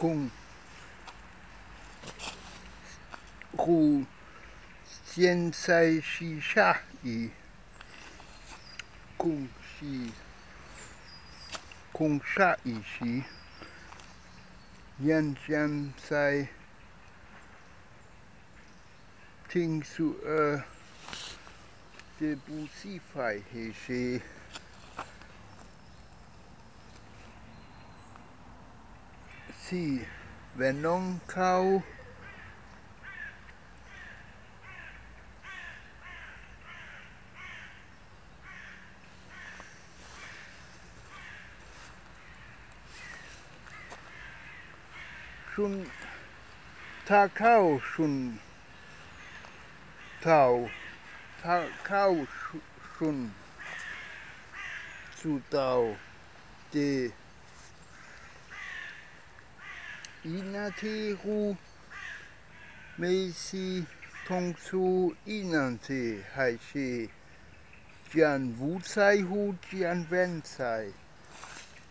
cùng khu hiện sai si xa y cùng si cùng xa y si nhân dân sai. Ting su ơ de bu si ที่แวนน้องเขาชุนถ้าเข้าชุนเท่าถ้าเข้าชุนสุดเตาเจ Inateru Meisi Tongsu Inante Haishi Jian Wu Zai Hu Jian Wen Wenzai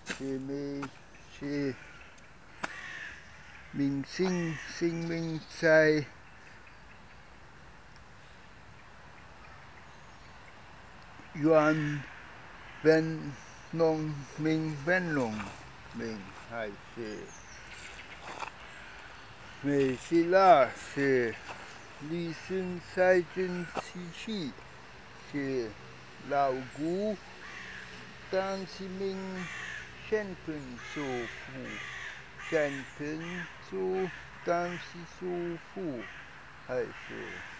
Jeme She Ming Sing Sing Ming Zai Yuan Wen Nong Ming Wen Long Ming Hai She. Messila se ließen seitens Sichi se Laugu dann sie min Schenpen so fu. Schenpen so dann sie so fu. Heißt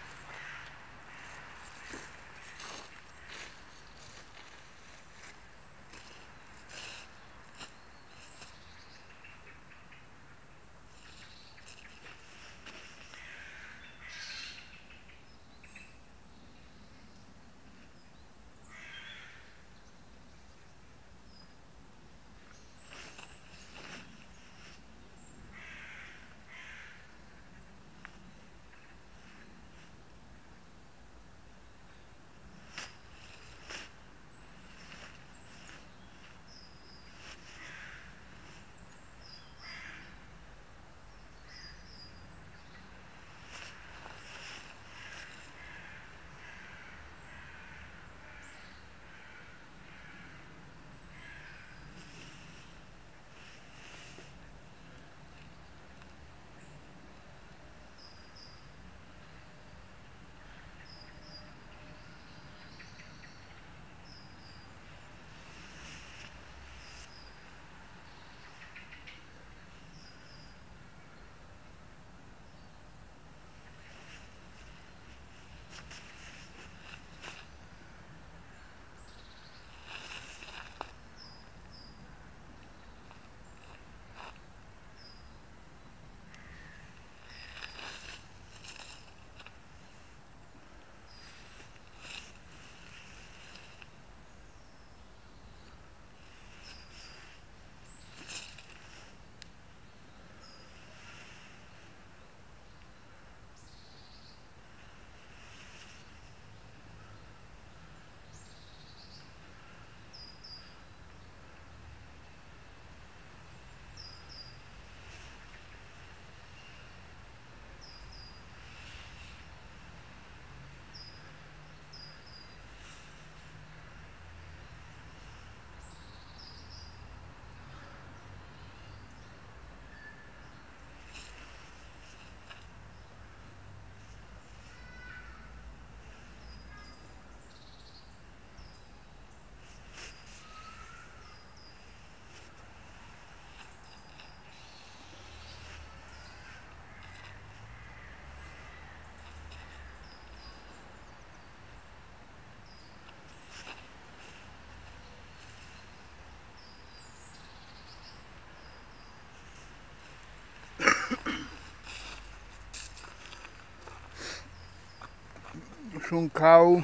sung khao,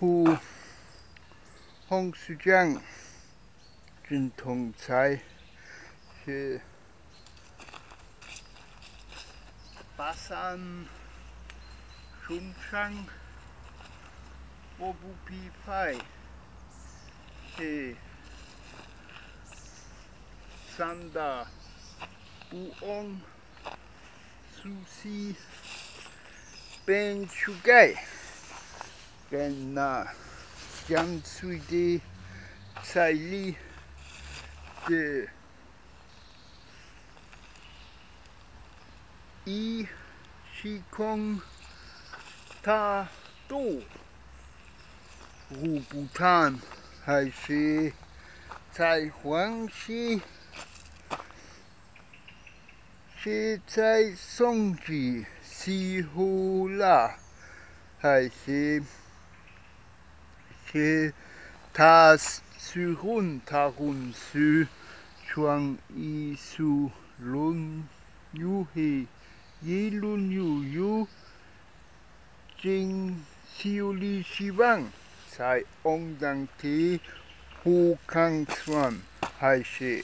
hu hong su giang truyền thống trái thì Basan Trung Trang Bô Bù Pi Phai thì Sanda Uong Sushi Ben Chugai पेंना ज्यादा सुईदेय चाइली 在送 ई शिकों ta su hun ta hun su chuang i su lun yu he yi lun yu yu jing siu li shi wang sai ong dang ti hu kang chuan hai shi